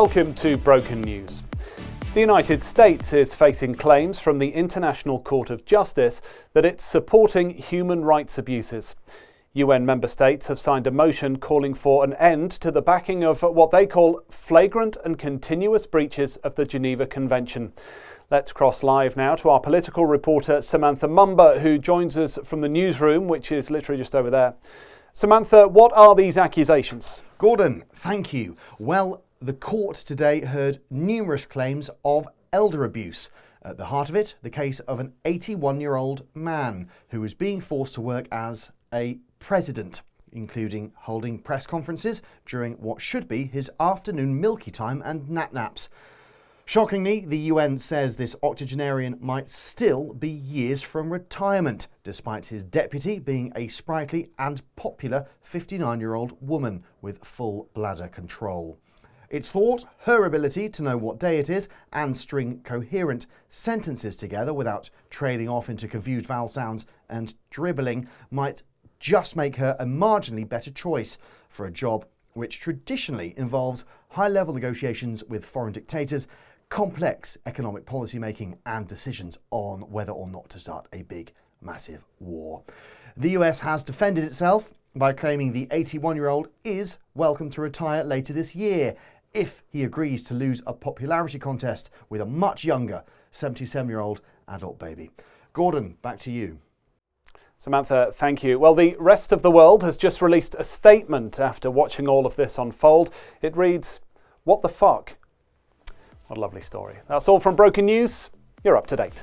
Welcome to Broken News. The United States is facing claims from the International Court of Justice that it's supporting human rights abuses. UN member states have signed a motion calling for an end to the backing of what they call flagrant and continuous breaches of the Geneva Convention. Let's cross live now to our political reporter Samantha Mumba, who joins us from the newsroom, which is literally just over there. Samantha, what are these accusations? Gordon, thank you. Well, the court today heard numerous claims of elder abuse. At the heart of it, the case of an 81 year old man who was being forced to work as a president, including holding press conferences during what should be his afternoon milky time and nap naps. Shockingly, the UN says this octogenarian might still be years from retirement, despite his deputy being a sprightly and popular 59 year old woman with full bladder control. It's thought her ability to know what day it is and string coherent sentences together without trailing off into confused vowel sounds and dribbling might just make her a marginally better choice for a job which traditionally involves high level negotiations with foreign dictators complex economic policy making and decisions on whether or not to start a big, massive war. The US has defended itself by claiming the 81 year old is welcome to retire later this year if he agrees to lose a popularity contest with a much younger 77 year old adult baby. Gordon, back to you. Samantha, thank you. Well, the rest of the world has just released a statement after watching all of this unfold. It reads, What the fuck? What a lovely story. That's all from Broken News. You're up to date.